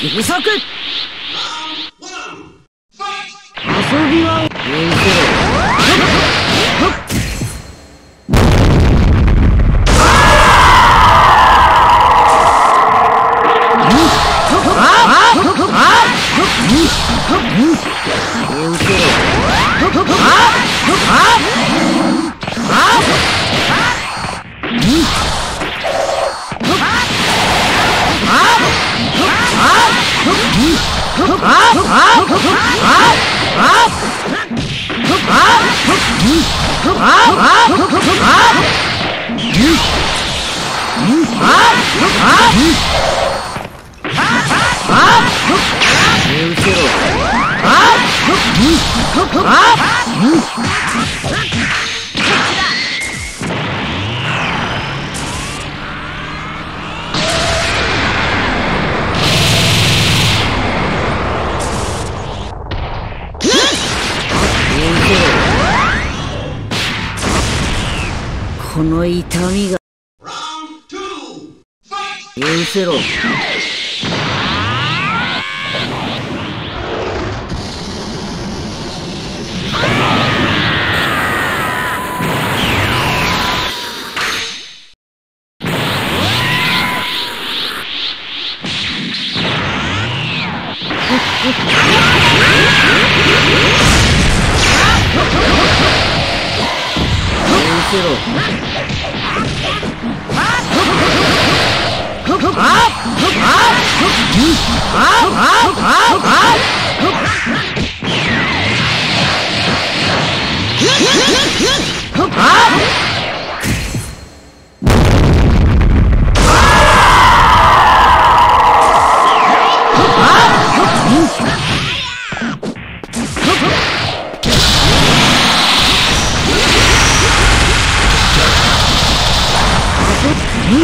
切削遊びは許せこの痛みが。許せろ。せろ。身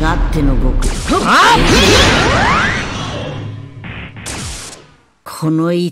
勝手の極このい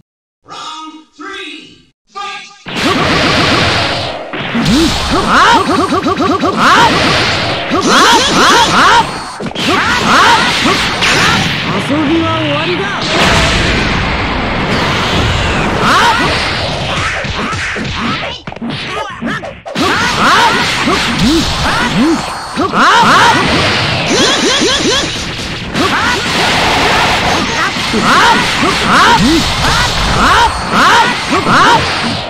遊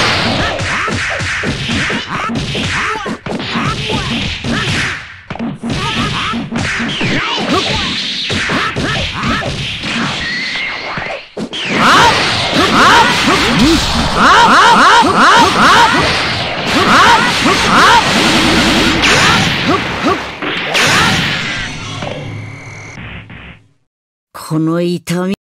この痛み。